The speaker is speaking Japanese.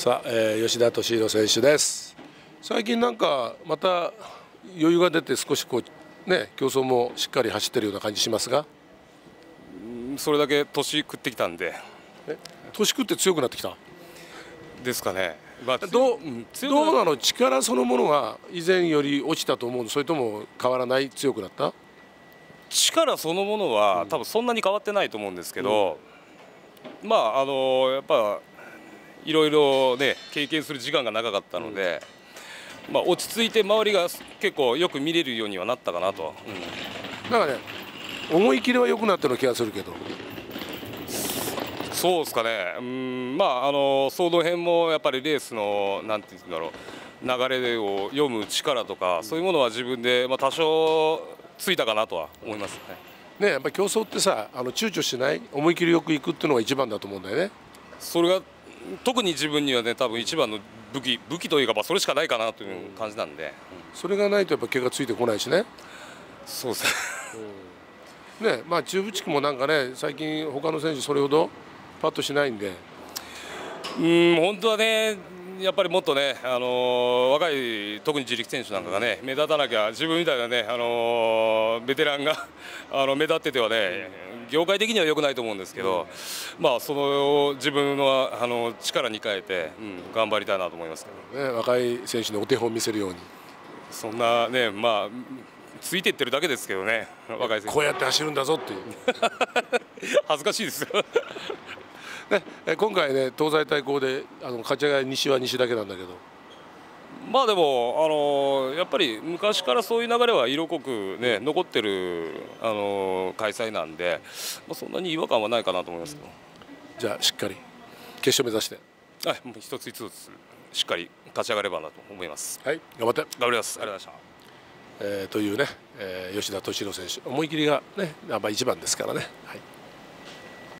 さあ、えー、吉田敏弘選手です。最近なんかまた余裕が出て少しこうね競争もしっかり走ってるような感じしますが。それだけ年食ってきたんで。年食って強くなってきた？ですかね、まあ、どうどうなの？力そのものが以前より落ちたと思うの？それとも変わらない？強くなった？力そのものは、多分そんなに変わってないと思うんですけど、うん、まああのやっぱいろいろね経験する時間が長かったので、うん、まあ、落ち着いて周りが結構よく見れるようにはなったかなと、うん、なんかね思い切りは良くなったような気がするけど。そうですかね。うん。まああのその辺もやっぱりレースのなんて言うんだろう流れを読む力とか、そういうものは自分で、まあ、多少ついたかなとは思いますね。ねやっぱり競争ってさあの躊躇しない思い切りよくいくっていうのが一番だと思うんだよね。それが特に自分にはね多分一番の武器武器というかそれしかないかなという感じなんで、それがないとやっぱ毛がついてこないしね。そうですね。ねまあ中部地区もなんかね最近他の選手それほどパッとしないんで。うん本当はねやっぱりもっとね、あのー、若い特に自力選手なんかがね目立たなきゃ自分みたいなね、あのー、ベテランがあの目立っててはね業界的には良くないと思うんですけど、うん、まあその自分のあの力に変えて、うん、頑張りたいなと思いますけど、ね、若い選手のお手本を見せるように。そんなねまあついていってるだけですけどね若い選手。こうやって走るんだぞっていう。恥ずかしいですよ。ね、今回ね東西対抗であの勝ち上がり西は西だけなんだけどまあでもあのやっぱり昔からそういう流れは色濃くね残ってるあの開催なんで、まあ、そんなに違和感はないかなと思いますけど。じゃあしっかり決勝目指して。はいもう一つ一つしっかり勝ち上がればなと思います。はい頑張って。頑張りますありがとうございました。えー、というね、えー、吉田敏弘選手思い切りがねやっぱ一番ですからね。はい